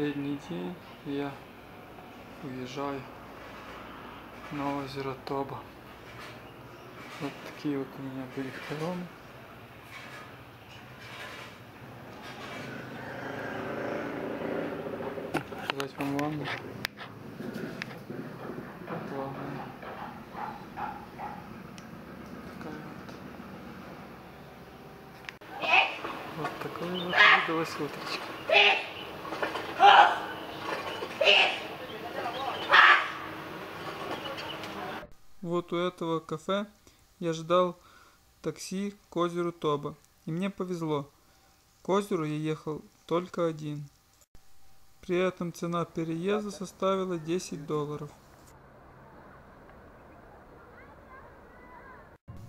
последний день. Я уезжаю на озеро Тоба. Вот такие вот у меня были хороны. Показать вам ванну. Вот ванна. Такая вот. Вот такая вот виделась утречка. Вот у этого кафе я ждал такси к озеру Тоба. И мне повезло. К озеру я ехал только один. При этом цена переезда составила 10 долларов.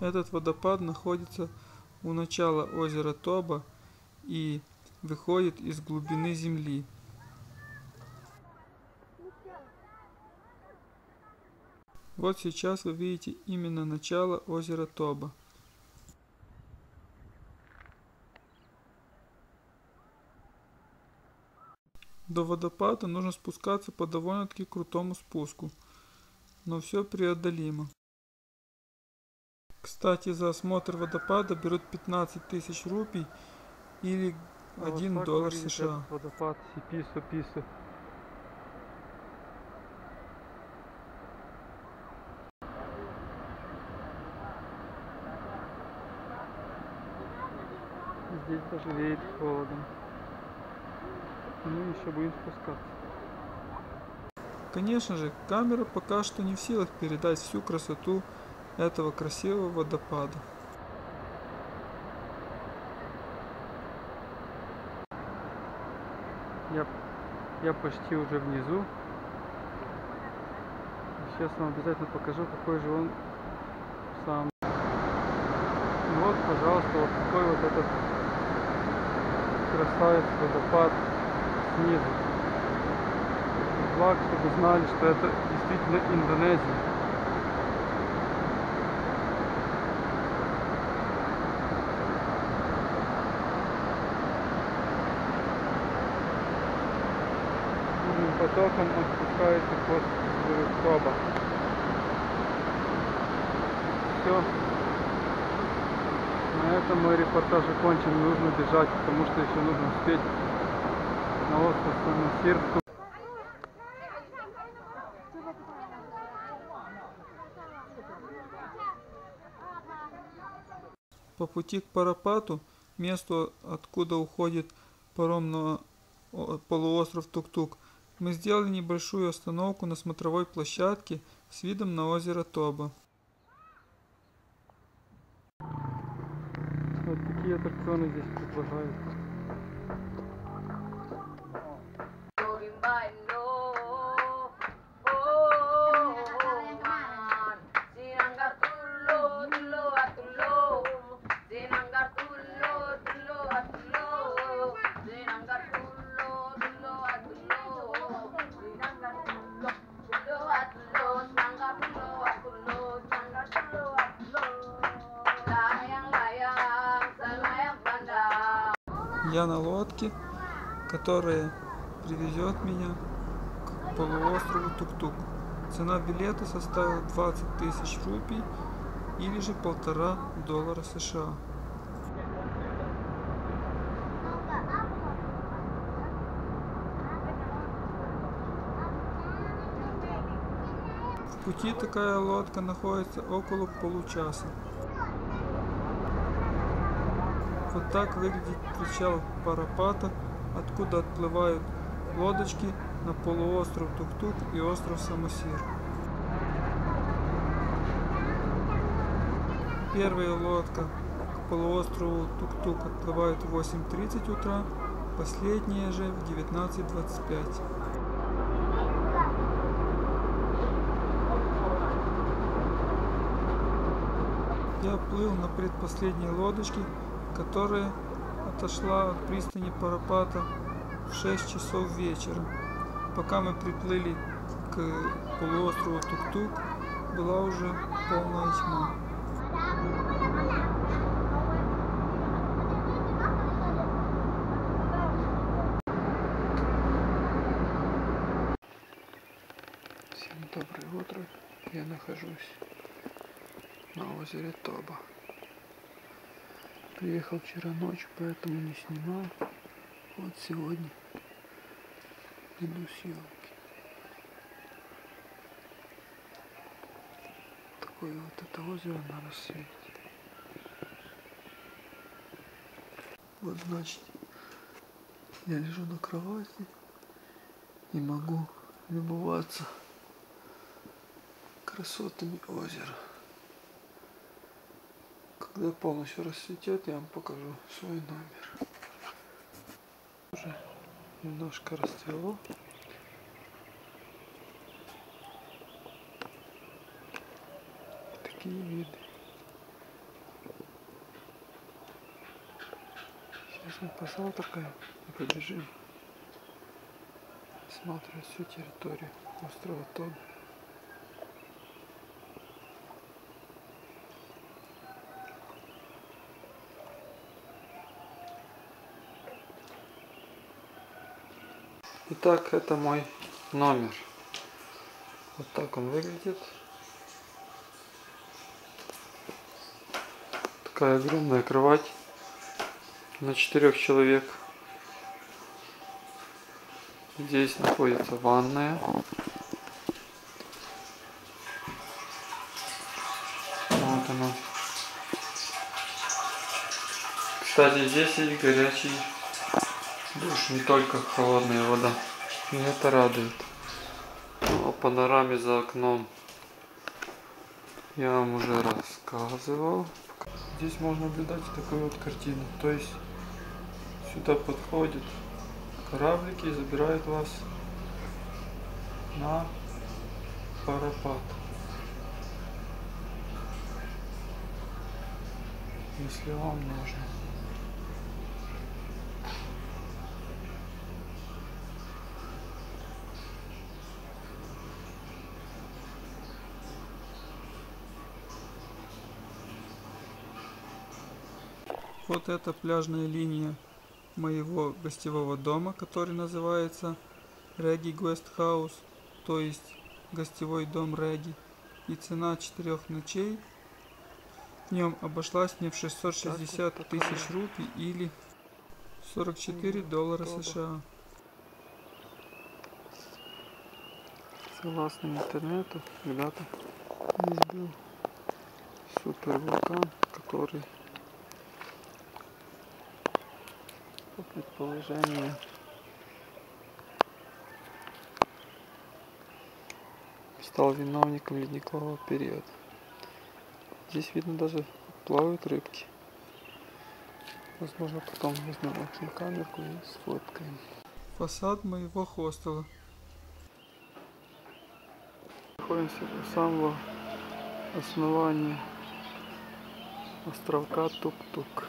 Этот водопад находится у начала озера Тоба и выходит из глубины земли. Вот сейчас вы видите именно начало озера Тоба. До водопада нужно спускаться по довольно-таки крутому спуску, но все преодолимо. Кстати, за осмотр водопада берут 15 тысяч рупий или 1 вот доллар США. Водопад Сипису Здесь даже веет холодом. Мы еще будем спускаться. Конечно же, камера пока что не в силах передать всю красоту этого красивого водопада. Я, я почти уже внизу. Сейчас вам обязательно покажу, какой же он сам. Вот, пожалуйста, вот такой вот этот красавец водопад снизу. Флаг, чтобы знали, что это действительно Индонезия. потоком он спускается под Тоба. Все. Этом мой репортаж окончен. Нужно бежать, потому что еще нужно успеть на остров Самосир. По пути к Парапату, месту, откуда уходит паром на полуостров Тук-Тук, мы сделали небольшую остановку на смотровой площадке с видом на озеро Тоба. Вот такие аттракционы здесь предлагают. Которая привезет меня к полуострову Тук-Тук. Цена билета составила 20 тысяч рупий или же полтора доллара США. В пути такая лодка находится около получаса. Вот так выглядит причал Парапата, откуда отплывают лодочки на полуостров Тук-Тук и остров Самосир. Первая лодка к полуострову Тук-Тук отплывает в 8.30 утра, последняя же в 19.25. Я плыл на предпоследней лодочке которая отошла от пристани Парапата в 6 часов вечера. Пока мы приплыли к полуострову Тук-Тук, была уже полная тьма. Всем доброе утро. Я нахожусь на озере Тоба. Приехал вчера ночью, поэтому не снимал. Вот сегодня иду съемки. Такое вот это озеро на рассвете. Вот значит, я лежу на кровати и могу любоваться красотами озера. Когда полностью рассветет, я вам покажу свой номер. Уже немножко расцвело. Такие виды. Сейчас мы по такая и побежим. Смотрим всю территорию острова Тоби. Итак, это мой номер. Вот так он выглядит. Такая огромная кровать на четырех человек. Здесь находится ванная. Вот она. Кстати, здесь есть горячий душ, не только холодная вода. И это радует. Ну, о панораме за окном я вам уже рассказывал. Здесь можно наблюдать такую вот картину. То есть сюда подходят кораблики и забирают вас на парапат. Если вам нужно. Вот эта пляжная линия моего гостевого дома, который называется Реги Guest House, то есть гостевой дом Реги. И цена четырех ночей в нем обошлась мне в 660 тысяч рупий или 44 доллара США. Согласно интернету, когда-то здесь был супер вулкан, который по предположению стал виновником ледникового периода. Здесь видно даже плавают рыбки. Возможно потом возьмем камерку и сфоткаем. Фасад моего хостела. Находимся у самого основания островка Тук-Тук.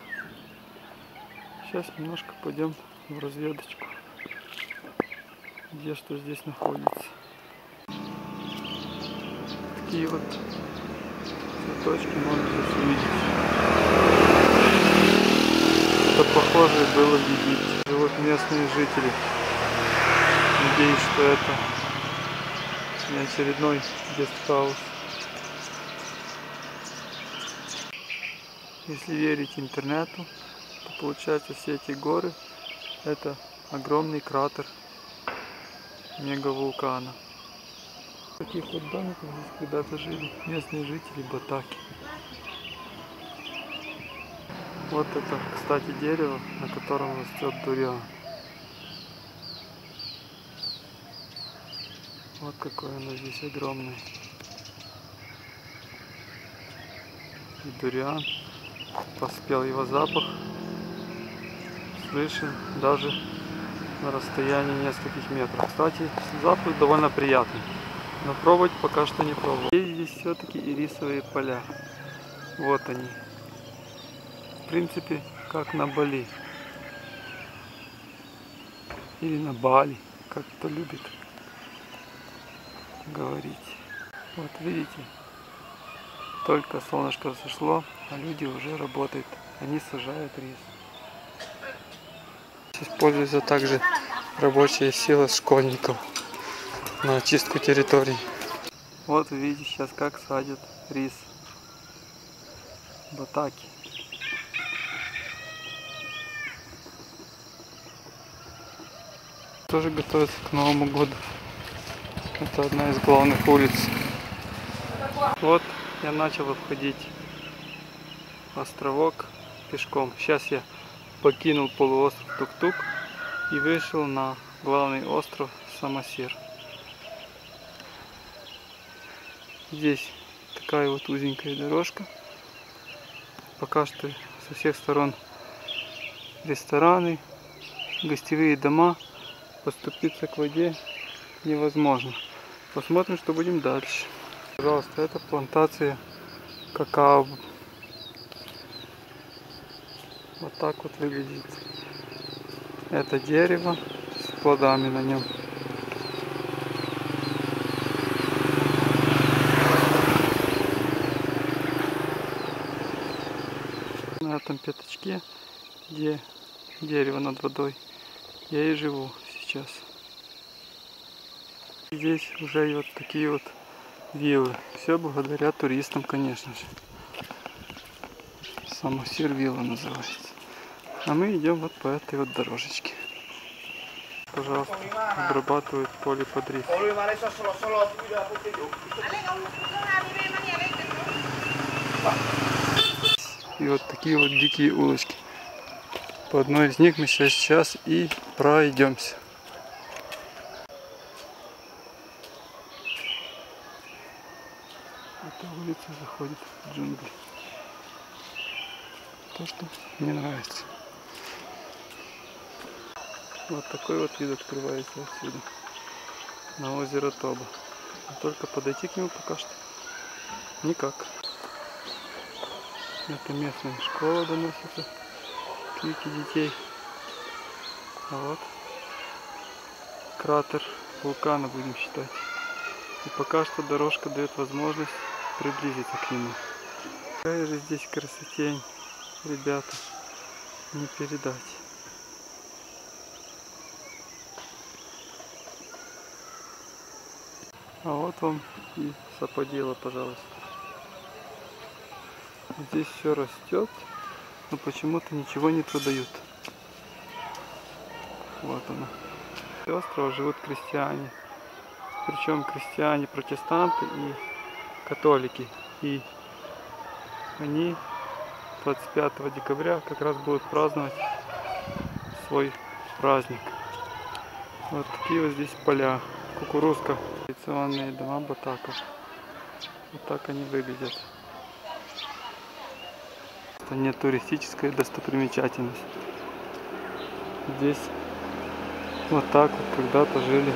Сейчас немножко пойдем в разведочку, где что здесь находится. Такие вот цветочки можно здесь увидеть. Это похоже было в Египте. Живут местные жители. Надеюсь, что это не очередной гестхаус. Если верить интернету, получается все эти горы это огромный кратер мегавулкана. Таких вот домиках здесь когда-то жили местные жители Батаки. Вот это, кстати, дерево, на котором растет дуриан. Вот какое оно здесь огромное. И дуриан, поспел его запах слышен даже на расстоянии нескольких метров. Кстати, запах довольно приятный, но пробовать пока что не пробовал. Есть здесь все-таки ирисовые поля. Вот они. В принципе, как на Бали. Или на Бали, как кто любит говорить. Вот видите, только солнышко зашло, а люди уже работают. Они сажают рис. Используется также рабочая сила школьников на очистку территорий. Вот вы видите сейчас как садят рис. Батаки. Тоже готовится к Новому году. Это одна из главных улиц. Вот я начал обходить островок пешком. Сейчас я покинул полуостров Тук-Тук и вышел на главный остров Самосир. Здесь такая вот узенькая дорожка. Пока что со всех сторон рестораны, гостевые дома. Поступиться к воде невозможно. Посмотрим, что будем дальше. Пожалуйста, это плантация какао. Вот так вот выглядит это дерево с плодами на нем. На этом пятачке, где дерево над водой, я и живу сейчас. Здесь уже и вот такие вот виллы. Все благодаря туристам, конечно же. Самосир вилла называется. А мы идем вот по этой вот дорожечке. Пожалуйста, обрабатывают поле под рис. И вот такие вот дикие улочки. По одной из них мы сейчас и пройдемся. Эта улица заходит в джунгли. То, что мне нравится. Вот такой вот вид открывается отсюда. На озеро Тоба. Но только подойти к нему пока что никак. Это местная школа доносится. Крики детей. А вот кратер вулкана будем считать. И пока что дорожка дает возможность приблизиться к нему. Какая же здесь красотень, ребята, не передать. А вот вам и саподила, пожалуйста. Здесь все растет, но почему-то ничего не продают. Вот оно. С острова живут крестьяне. Причем крестьяне, протестанты и католики. И они 25 декабря как раз будут праздновать свой праздник. Вот такие вот здесь поля. Кукурузка. Традиционные дома батаков. Вот так они выглядят. Это не туристическая достопримечательность. Здесь вот так вот когда-то жили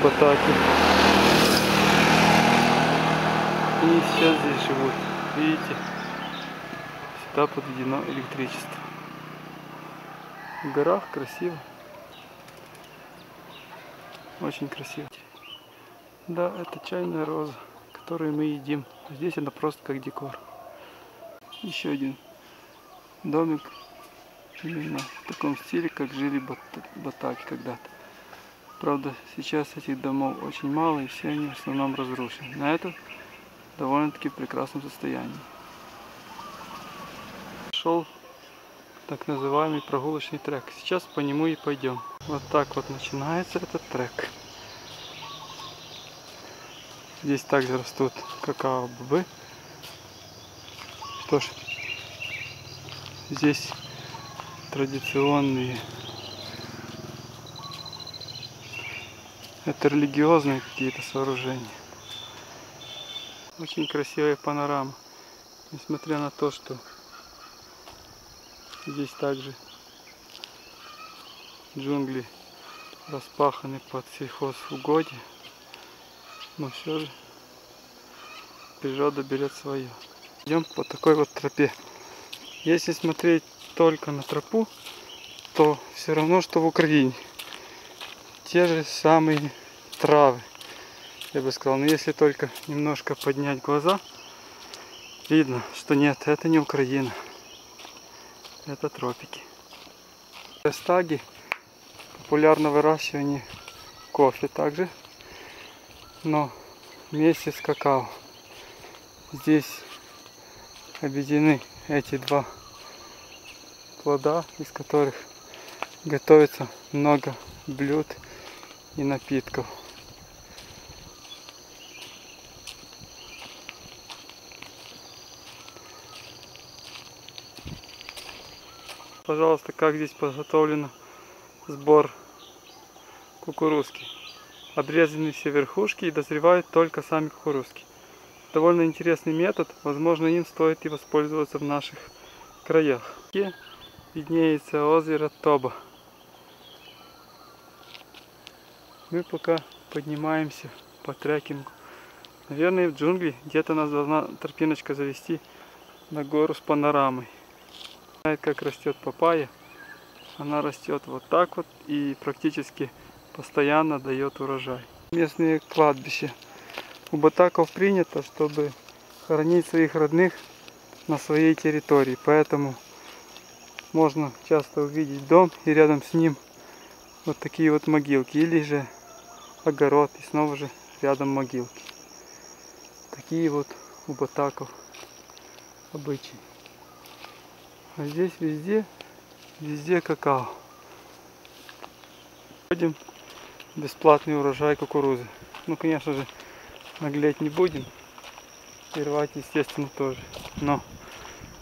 батаки. И сейчас здесь живут. Видите? Сюда подведено электричество. В горах красиво. Очень красиво. Да, это чайная роза, которую мы едим. Здесь она просто как декор. Еще один домик именно в таком стиле, как жили батаки когда-то. Правда, сейчас этих домов очень мало, и все они в основном разрушены. На это довольно-таки в прекрасном состоянии. Шел так называемый прогулочный трек. Сейчас по нему и пойдем. Вот так вот начинается этот трек. Здесь также растут какао-бобы. Что ж, здесь традиционные. Это религиозные какие-то сооружения. Очень красивая панорама. Несмотря на то, что здесь также джунгли распаханы под сельхозугодие но все же природа берет свое. Идем по такой вот тропе. Если смотреть только на тропу, то все равно, что в Украине. Те же самые травы, я бы сказал. Но если только немножко поднять глаза, видно, что нет, это не Украина. Это тропики. Стаги популярно выращивание кофе также но вместе с какао. Здесь объединены эти два плода, из которых готовится много блюд и напитков. Пожалуйста, как здесь подготовлено сбор кукурузки. Обрезаны все верхушки и дозревают только сами кукурузки. Довольно интересный метод, возможно им стоит и воспользоваться в наших краях. Виднеется озеро Тоба. Мы пока поднимаемся по трекингу. Наверное в джунгли где-то нас должна тропиночка завести на гору с панорамой. Знает как растет папайя. Она растет вот так вот и практически постоянно дает урожай. Местные кладбища. У батаков принято, чтобы хоронить своих родных на своей территории. Поэтому можно часто увидеть дом и рядом с ним вот такие вот могилки. Или же огород и снова же рядом могилки. Такие вот у батаков обычаи. А здесь везде, везде какао. Ходим бесплатный урожай кукурузы. Ну, конечно же, наглеть не будем. И рвать, естественно, тоже. Но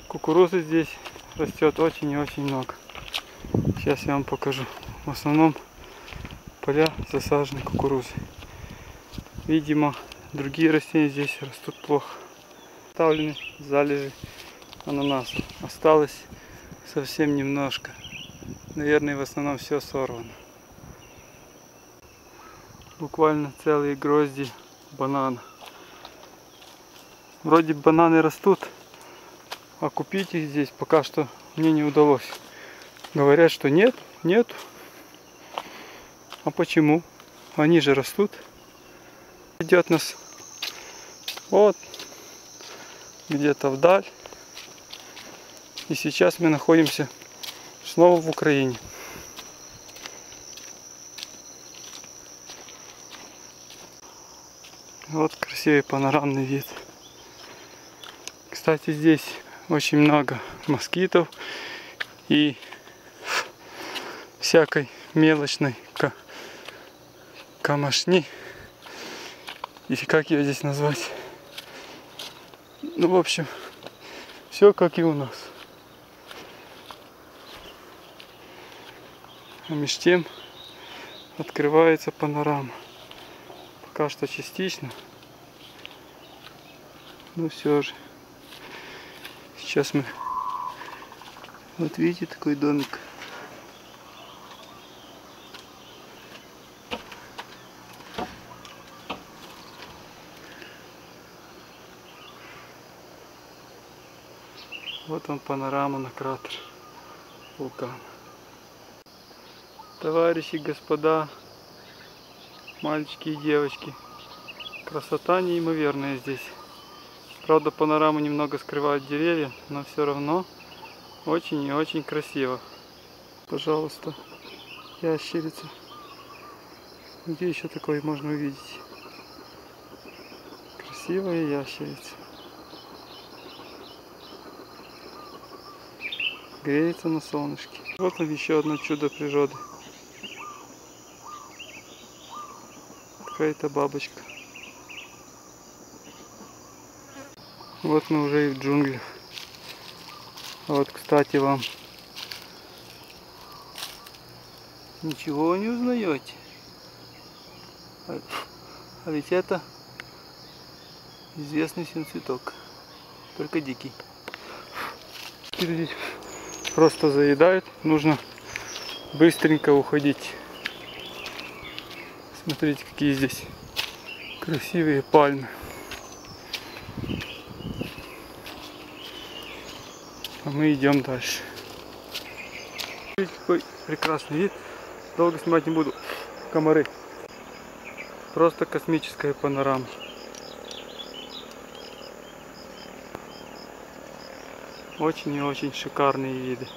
кукурузы здесь растет очень и очень много. Сейчас я вам покажу. В основном поля засажены кукурузой. Видимо, другие растения здесь растут плохо. Ставлены залежи ананаса. Осталось совсем немножко. Наверное, в основном все сорвано. Буквально целые грозди банана. Вроде бананы растут, а купить их здесь пока что мне не удалось. Говорят, что нет, нет. А почему? Они же растут. Идет нас вот где-то вдаль. И сейчас мы находимся снова в Украине. Вот красивый панорамный вид. Кстати, здесь очень много москитов и всякой мелочной камашни. И как ее здесь назвать? Ну, в общем, все как и у нас. А меж тем открывается панорама. Пока что частично. Но все же. Сейчас мы... Вот видите, такой домик. Вот он панорама на кратер вулкана. Товарищи, господа, мальчики и девочки, красота неимоверная здесь. Правда, панораму немного скрывают деревья, но все равно очень и очень красиво. Пожалуйста, ящерица. Где еще такое можно увидеть? Красивая ящерица. Греется на солнышке. Вот он еще одно чудо природы. Какая-то бабочка. Вот мы уже и в джунглях. Вот, кстати, вам ничего не узнаете. А, а ведь это известный цветок, только дикий. Здесь просто заедают, нужно быстренько уходить. Смотрите, какие здесь красивые пальмы. А мы идем дальше. Видите, какой прекрасный вид. Долго снимать не буду. Комары. Просто космическая панорама. Очень и очень шикарные виды.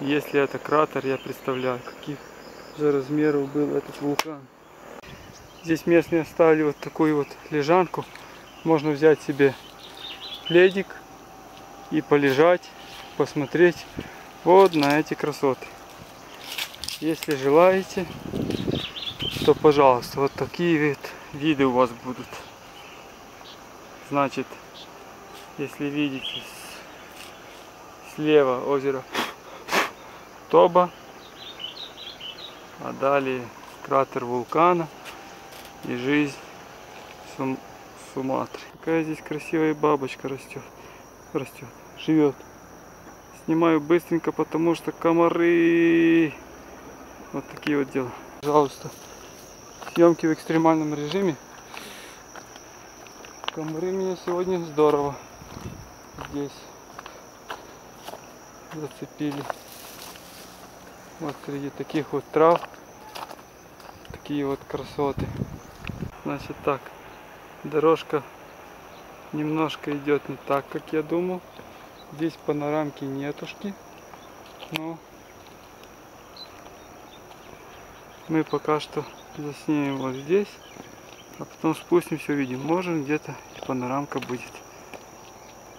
Если это кратер, я представляю, каких же размеров был этот вулкан. Здесь местные оставили вот такую вот лежанку. Можно взять себе пледик и полежать, посмотреть вот на эти красоты. Если желаете, то пожалуйста, вот такие вид, виды у вас будут. Значит, если видите слева озеро Тоба, а далее кратер вулкана и жизнь Сум Суматры. Какая здесь красивая бабочка растет, растет, живет. Снимаю быстренько, потому что комары. Вот такие вот дела. Пожалуйста, съемки в экстремальном режиме. Комары меня сегодня здорово здесь зацепили. Вот среди таких вот трав такие вот красоты. Значит так, дорожка немножко идет не так, как я думал. Здесь панорамки нетушки, но мы пока что заснимем вот здесь, а потом спустимся, увидим. Может где-то панорамка будет.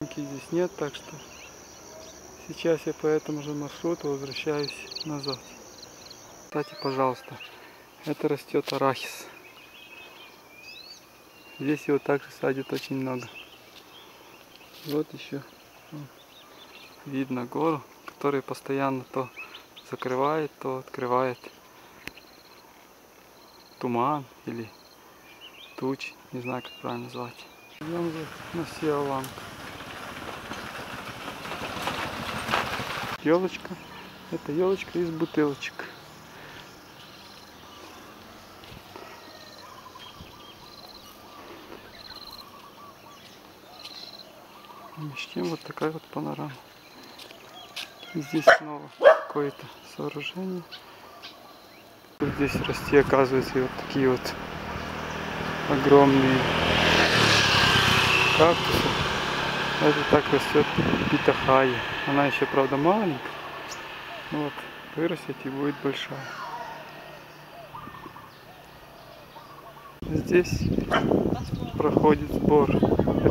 Здесь нет, так что сейчас я по этому же маршруту возвращаюсь назад. Кстати, пожалуйста, это растет арахис. Здесь его также садят очень много. Вот еще видно гору, которая постоянно то закрывает, то открывает туман или тучи, не знаю как правильно назвать. Идем на Сиаланг. Елочка. Это елочка из бутылочек. Между тем вот такая вот панорама. И здесь снова какое-то сооружение. Здесь расти и вот такие вот огромные кактусы. Это так растет питахая. Она еще, правда, маленькая. Вот, вырастет и будет большая. Здесь проходит сбор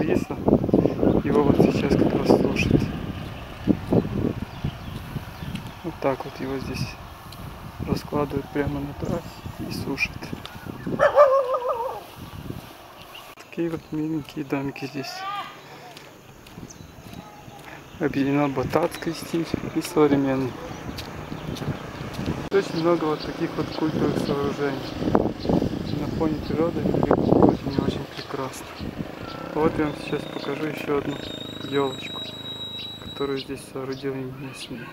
риса. Его вот сейчас как раз сушат. Вот так вот его здесь раскладывают прямо на трассе и сушат. Такие вот миленькие домики здесь. Объединена бататский стиль и современный. Очень много вот таких вот культовых сооружений. На фоне природы очень и очень прекрасно. Вот я вам сейчас покажу еще одну елочку, которую здесь соорудили местные.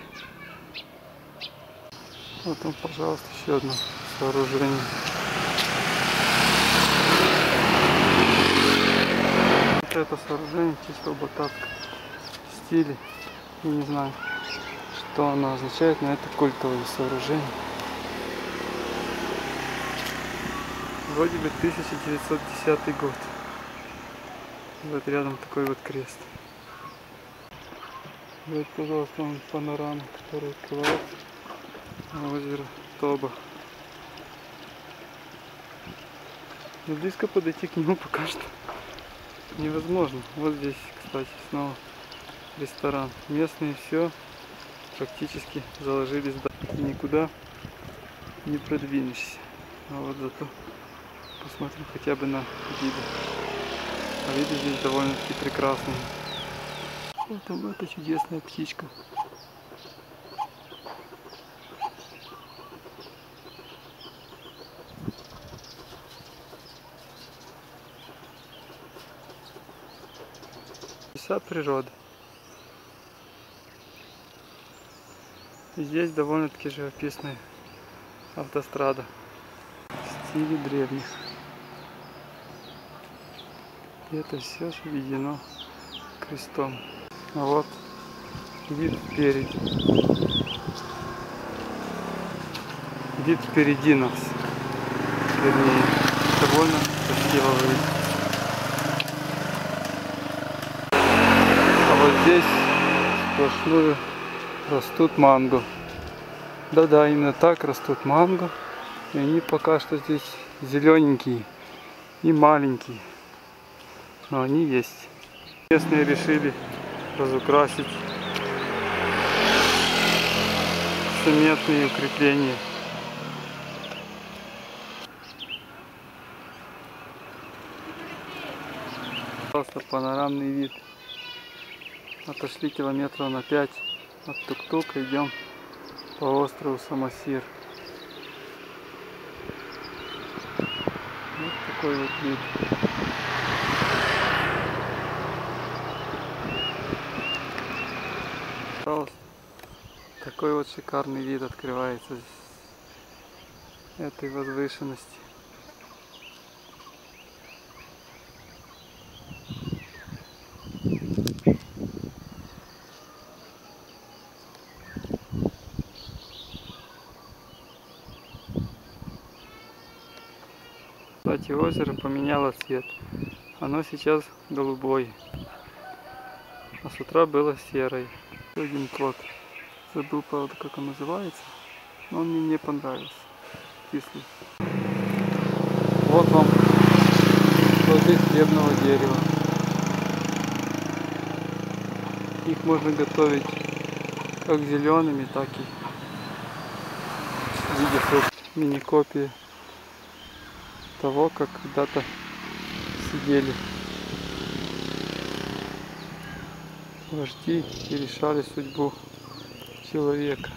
Вот там, пожалуйста, еще одно сооружение. Вот это сооружение чисто в Я не знаю, что оно означает, но это культовое сооружение. Вроде бы 1910 год. Вот рядом такой вот крест. Вот, пожалуйста, вон панорама, которая открывается на озеро Тоба. Но близко подойти к нему пока что невозможно. Вот здесь, кстати, снова ресторан. Местные все практически заложились и никуда не продвинешься. А вот зато посмотрим хотя бы на виды. А виды здесь довольно-таки прекрасные. Вот там эта чудесная птичка. Вся природа. Здесь довольно-таки живописная автострада в стиле древних. И это все обведено крестом. А вот вид впереди. Вид впереди нас. Вернее, довольно красиво выглядит. А вот здесь сплошную растут манго. Да-да, именно так растут манго. И они пока что здесь зелененькие. и маленькие. Но они есть. Местные решили разукрасить цементные укрепления. Просто панорамный вид. Отошли километров на 5 от Тук-Тука, идем по острову Самосир. Вот такой вот вид. Пожалуйста. Такой вот шикарный вид открывается с этой возвышенности. Кстати, озеро поменяло цвет. Оно сейчас голубой. А с утра было серое. Один плод. Забыл, правда, как он называется. Но он мне не понравился. Кислый. Вот вам плоды хлебного дерева. Их можно готовить как зелеными, так и в виде. Мини-копии того, как когда-то сидели вожди и решали судьбу человека.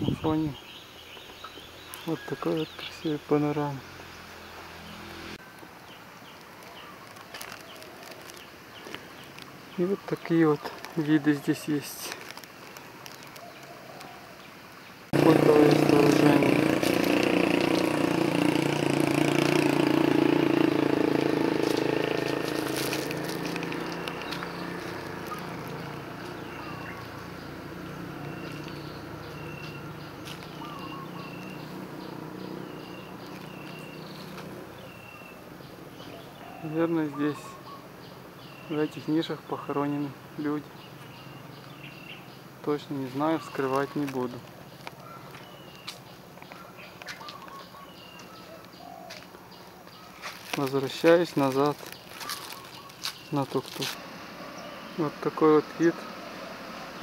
На фоне вот такой вот красивый панорама. И вот такие вот виды здесь есть. Культовые сооружения. Наверное, здесь, в этих нишах похоронены люди. Точно не знаю, вскрывать не буду. Возвращаюсь назад на тук-тук. Вот такой вот вид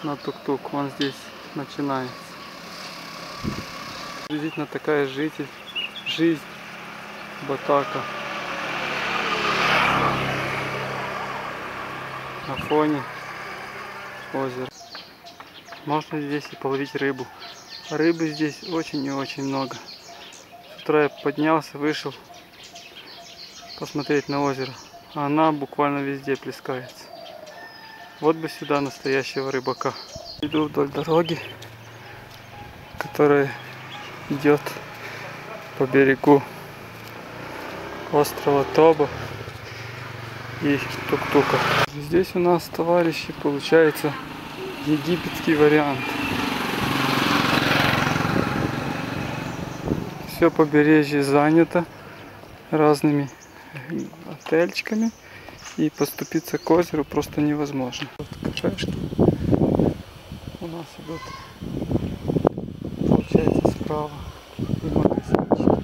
на тук-тук. Он здесь начинается. Приблизительно такая житель, жизнь Батака. На фоне озера. Можно здесь и половить рыбу. Рыбы здесь очень и очень много. С утра я поднялся, вышел посмотреть на озеро. Она буквально везде плескается. Вот бы сюда настоящего рыбака. Иду вдоль дороги, которая идет по берегу острова Тоба и тук-тука. Здесь у нас, товарищи, получается египетский вариант. Все побережье занято разными отельчиками и поступиться к озеру просто невозможно. Вот кафешки у нас идут, получается, справа и магазинчики.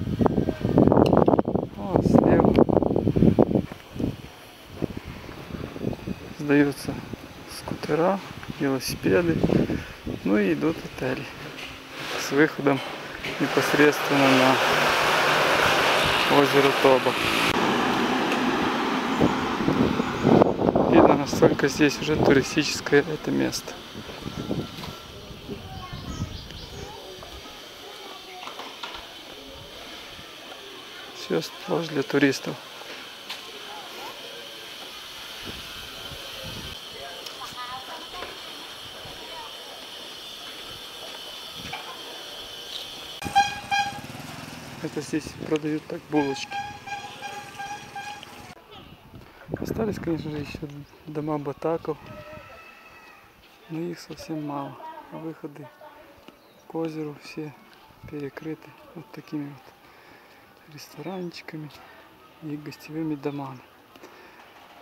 Вот слева сдаются скутера, велосипеды, ну и идут отели с выходом непосредственно на озеро Тоба. Видно, настолько здесь уже туристическое это место. Все сплошь для туристов. Это здесь продают так булочки. Остались, конечно же, еще дома батаков, но их совсем мало. А выходы к озеру все перекрыты вот такими вот ресторанчиками и гостевыми домами.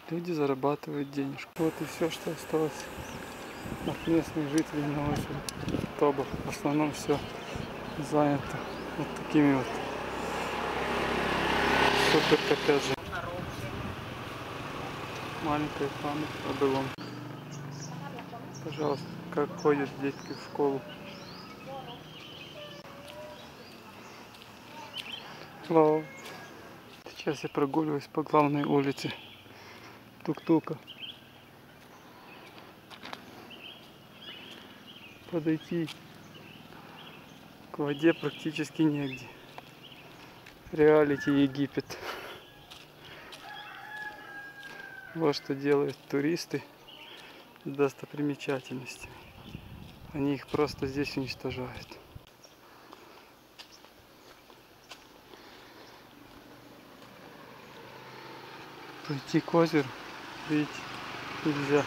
Люди зарабатывают денежку. Вот и все, что осталось от местных жителей на озере Тоба. В основном все занято вот такими вот Супер коттеджи. Маленькая память о. Пожалуйста, как ходят детки в школу. Hello. Сейчас я прогуливаюсь по главной улице Тук-Тука. Подойти к воде практически негде. Реалити Египет. Вот что делают туристы с достопримечательностями. Они их просто здесь уничтожают. Пойти к озеру, видите, нельзя.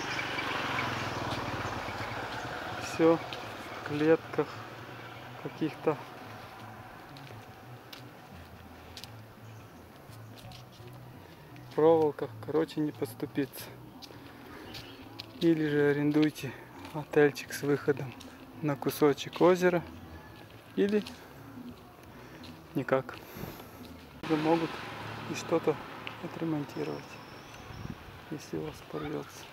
Все в клетках каких-то проволоках, короче, не поступиться. Или же арендуйте отельчик с выходом на кусочек озера, или никак. Могут и что-то отремонтировать, если у вас порвется.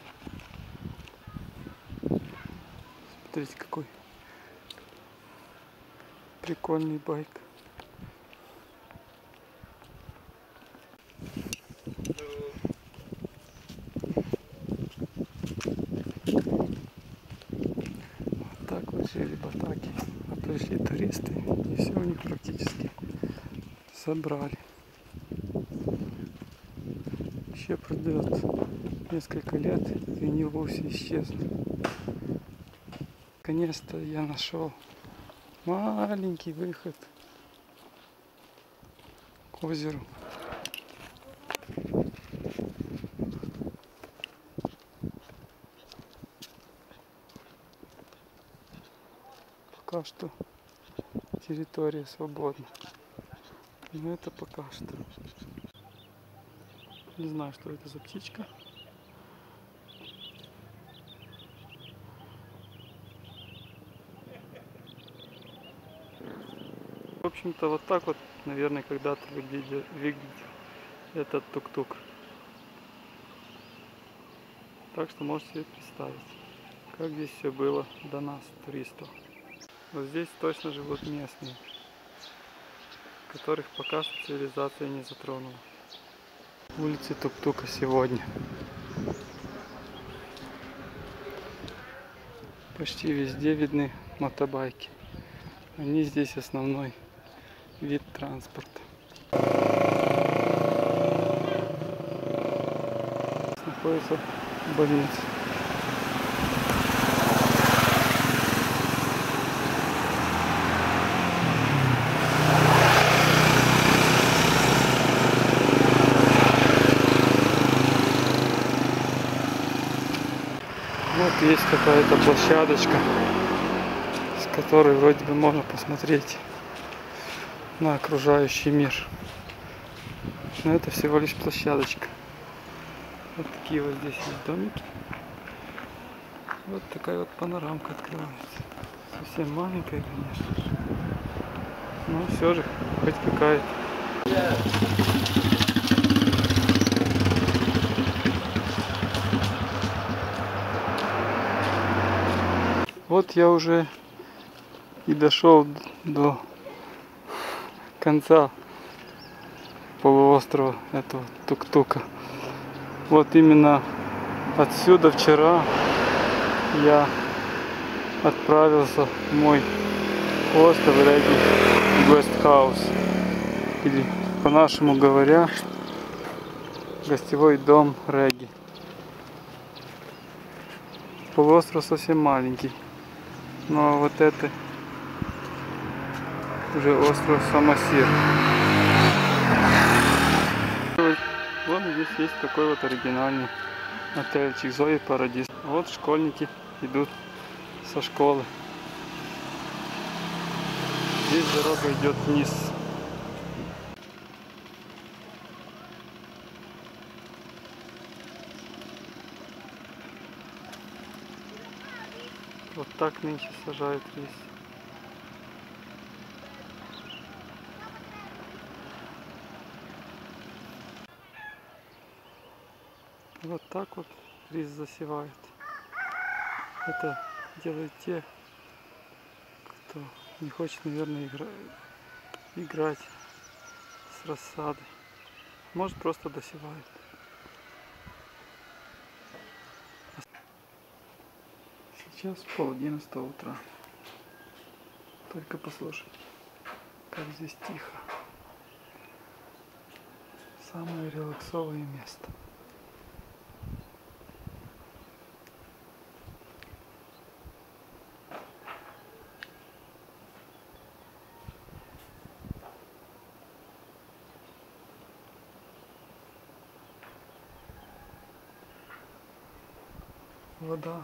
Смотрите, какой прикольный байк. Вот так вот жили батаки. А пришли туристы и все у них практически собрали. Еще пройдет несколько лет и они вовсе исчезнут. Наконец-то я нашел маленький выход к озеру. Пока что территория свободна. Но это пока что. Не знаю, что это за птичка. В общем-то, вот так вот, наверное, когда-то выглядел этот тук-тук. Так что можете себе представить, как здесь все было до нас, туристов. Вот здесь точно живут местные, которых пока цивилизация не затронула. Улицы Тук-Тука сегодня. Почти везде видны мотобайки. Они здесь основной вид транспорта. Находится больница. Вот есть какая-то площадочка, с которой вроде бы можно посмотреть на окружающий мир. Но это всего лишь площадочка. Вот такие вот здесь есть домики. Вот такая вот панорамка открывается. Совсем маленькая, конечно. Но все же хоть какая-то. Вот я уже и дошел до конца полуострова этого Тук-Тука. Вот именно отсюда вчера я отправился в мой остров Реги Гостхаус. Или по-нашему говоря, гостевой дом Реги. Полуостров совсем маленький. Но вот это уже остров Самосир. Вот здесь есть такой вот оригинальный отельчик Зои Парадис. Вот школьники идут со школы. Здесь дорога идет вниз. так нынче сажают рис. Вот так вот рис засевают. Это делают те, кто не хочет, наверное, игра... играть с рассадой. Может, просто досевают. Сейчас пол одиннадцатого утра. Только послушай, как здесь тихо. Самое релаксовое место. Вода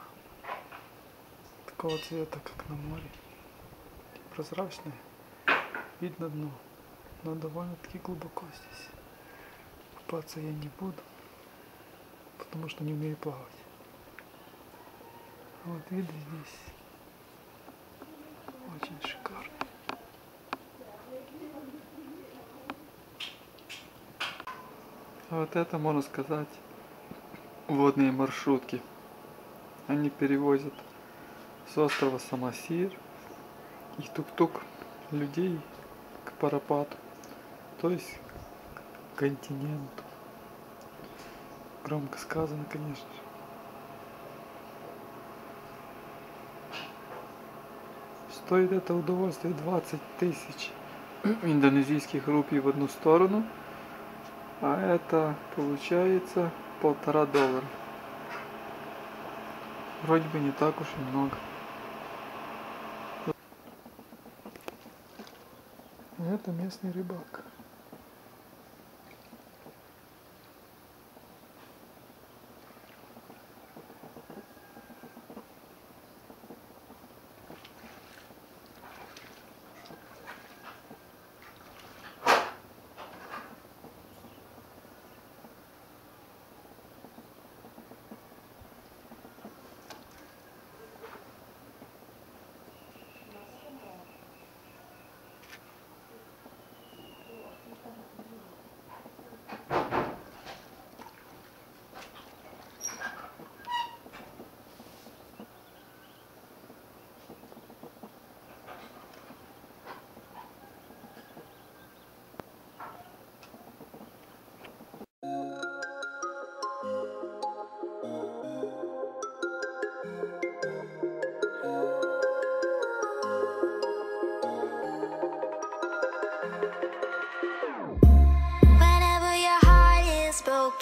такого цвета, как на море. Прозрачная. Видно дно. Но довольно-таки глубоко здесь. Купаться я не буду, потому что не умею плавать. А вот виды здесь очень шикарные. А вот это, можно сказать, водные маршрутки. Они перевозят с острова Самосир и тук-тук людей к Парапату, то есть к континенту. Громко сказано, конечно же. Стоит это удовольствие 20 тысяч индонезийских рупий в одну сторону, а это получается полтора доллара. Вроде бы не так уж и много. Это местный рыбак. spoke